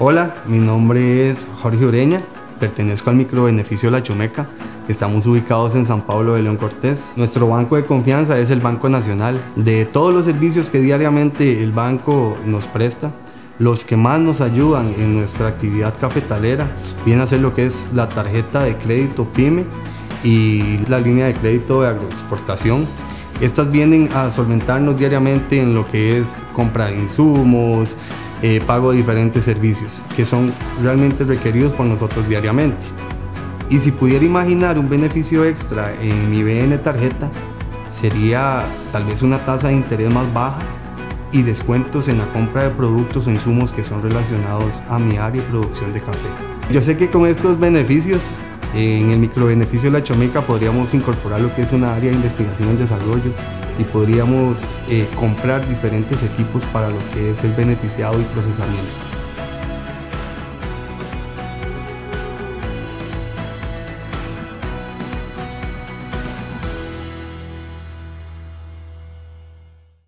Hola, mi nombre es Jorge Ureña, pertenezco al microbeneficio La Chumeca. Estamos ubicados en San Pablo de León Cortés. Nuestro banco de confianza es el Banco Nacional. De todos los servicios que diariamente el banco nos presta, los que más nos ayudan en nuestra actividad cafetalera viene a ser lo que es la tarjeta de crédito PYME y la línea de crédito de agroexportación. Estas vienen a solventarnos diariamente en lo que es compra de insumos, eh, pago diferentes servicios que son realmente requeridos por nosotros diariamente. Y si pudiera imaginar un beneficio extra en mi BN tarjeta, sería tal vez una tasa de interés más baja y descuentos en la compra de productos o insumos que son relacionados a mi área de producción de café. Yo sé que con estos beneficios, en el microbeneficio de la Chomeca podríamos incorporar lo que es una área de investigación y desarrollo y podríamos eh, comprar diferentes equipos para lo que es el beneficiado y procesamiento.